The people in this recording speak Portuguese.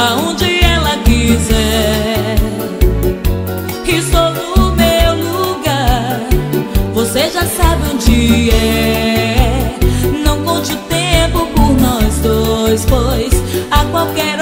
aonde ela quiser. Estou no meu lugar, você já sabe onde é. Não conte o tempo por nós dois, pois a qualquer